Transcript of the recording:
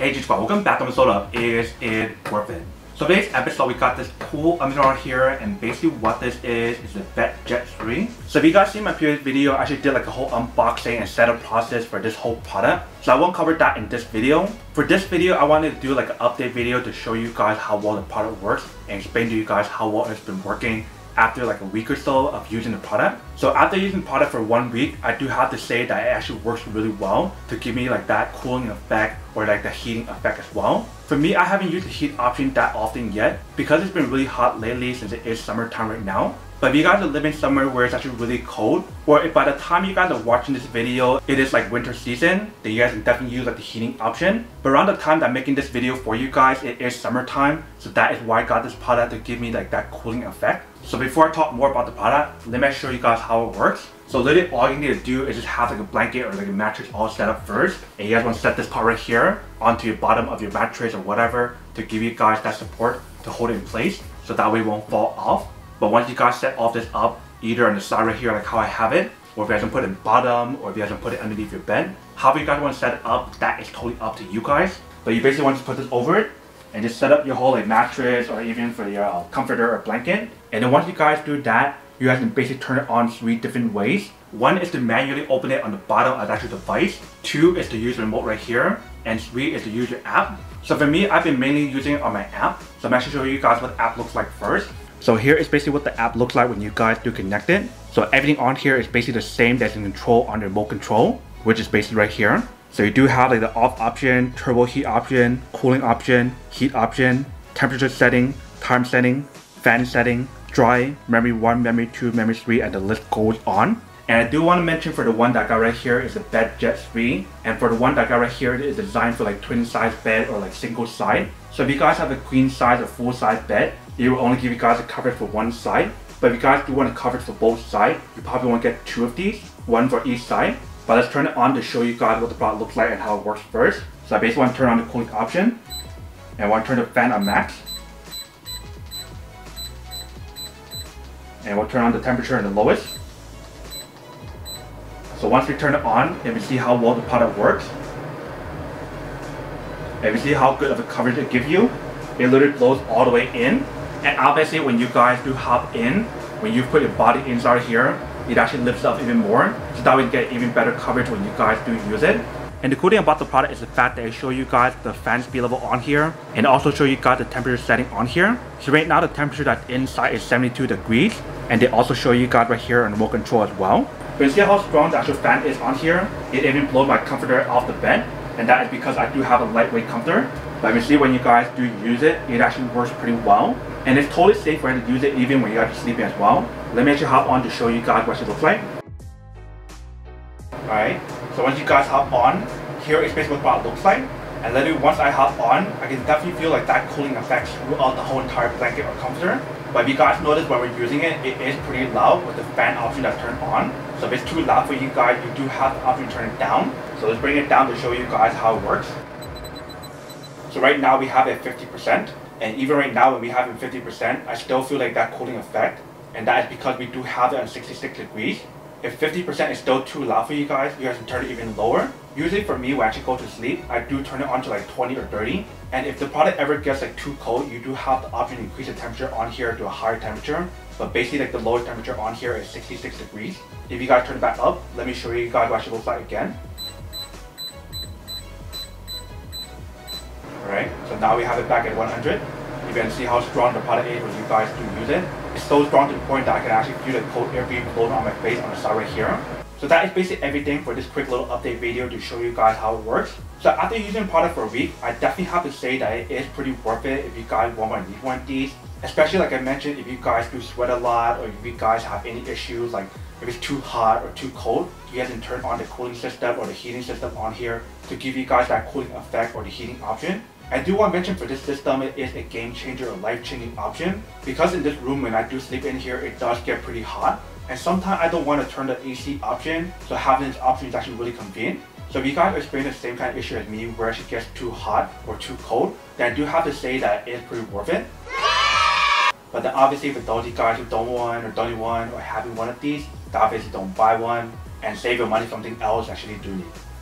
Hey G Squad, welcome back to episode Is It Worth It? So today's episode we got this cool Underdog here and basically what this is is the BedJet 3. So if you guys see my previous video, I actually did like a whole unboxing and setup process for this whole product. So I won't cover that in this video. For this video, I wanted to do like an update video to show you guys how well the product works and explain to you guys how well it's been working after like a week or so of using the product. So after using the product for one week, I do have to say that it actually works really well to give me like that cooling effect or like the heating effect as well. For me, I haven't used the heat option that often yet because it's been really hot lately since it is summertime right now. But if you guys are living somewhere where it's actually really cold, or if by the time you guys are watching this video, it is like winter season, then you guys can definitely use like the heating option. But around the time that I'm making this video for you guys, it is summertime, so that is why I got this product to give me like that cooling effect. So before I talk more about the product, let me show you guys how it works. So literally all you need to do is just have like a blanket or like a mattress all set up first. And you guys want to set this part right here onto your bottom of your mattress or whatever to give you guys that support to hold it in place so that way it won't fall off. But once you guys set all this up, either on the side right here like how I have it, or if you guys to put it in bottom, or if you guys to put it underneath your bed, however you guys want to set it up, that is totally up to you guys. But you basically want to put this over it, and just set up your whole like mattress, or even for your uh, comforter or blanket. And then once you guys do that, you guys can basically turn it on three different ways. One is to manually open it on the bottom of the actual device. Two is to use the remote right here. And three is to use your app. So for me, I've been mainly using it on my app. So I'm actually showing you guys what the app looks like first. So here is basically what the app looks like when you guys do connect it. So everything on here is basically the same that's in control on the remote control, which is basically right here. So you do have like the off option, turbo heat option, cooling option, heat option, temperature setting, time setting, fan setting, dry, memory 1, memory 2, memory 3, and the list goes on. And I do want to mention for the one that I got right here is a BedJet 3. And for the one that I got right here, it is designed for like twin size bed or like single side. So if you guys have a queen size or full size bed, it will only give you guys a coverage for one side. But if you guys do want a coverage for both sides, you probably want to get two of these, one for each side. But let's turn it on to show you guys what the product looks like and how it works first. So I basically want to turn on the cooling option. And I want to turn the fan on max. And we'll turn on the temperature in the lowest. So once we turn it on, and we see how well the product works, and we see how good of a coverage it gives you, it literally blows all the way in. And obviously when you guys do hop in, when you put your body inside here, it actually lifts up even more. So that you get even better coverage when you guys do use it. And the cool thing about the product is the fact that it show you guys the fan speed level on here and also show you guys the temperature setting on here. So right now the temperature that's inside is 72 degrees and they also show you guys right here on remote control as well. But you see how strong the actual fan is on here? It even blows my comforter off the bed and that is because I do have a lightweight comforter. See when you guys do use it, it actually works pretty well. And it's totally safe for you to use it even when you guys are sleeping as well. Let me actually hop on to show you guys what it looks like. Alright, so once you guys hop on, here is basically what it looks like. And literally once I hop on, I can definitely feel like that cooling effect throughout the whole entire blanket or comforter. But if you guys notice when we're using it, it is pretty loud with the fan option that's turned on. So if it's too loud for you guys, you do have the option to turn it down. So let's bring it down to show you guys how it works. So right now we have it 50%. And even right now when we have it 50%, I still feel like that cooling effect. And that is because we do have it at 66 degrees. If 50% is still too loud for you guys, you guys can turn it even lower. Usually for me, when I actually go to sleep, I do turn it on to like 20 or 30. And if the product ever gets like too cold, you do have the option to increase the temperature on here to a higher temperature. But basically like the lowest temperature on here is 66 degrees. If you guys turn it back up, let me show you guys what it looks like again. Alright, so now we have it back at 100. You can see how strong the product is when you guys do use it. It's so strong to the point that I can actually feel the cold air being blown on my face on the side right here. So that is basically everything for this quick little update video to show you guys how it works. So after using product for a week, I definitely have to say that it is pretty worth it if you guys want one of these. Especially like I mentioned, if you guys do sweat a lot or if you guys have any issues like if it's too hot or too cold, you guys can turn on the cooling system or the heating system on here to give you guys that cooling effect or the heating option. I do want to mention for this system, it is a game changer or life-changing option. Because in this room, when I do sleep in here, it does get pretty hot. And sometimes I don't want to turn the AC option, so having this option is actually really convenient. So if you guys experience the same kind of issue as me where it gets too hot or too cold, then I do have to say that it is pretty worth it. But then obviously for those of you guys who don't want or don't want or having one of these, obviously don't buy one and save your money for something else actually do need.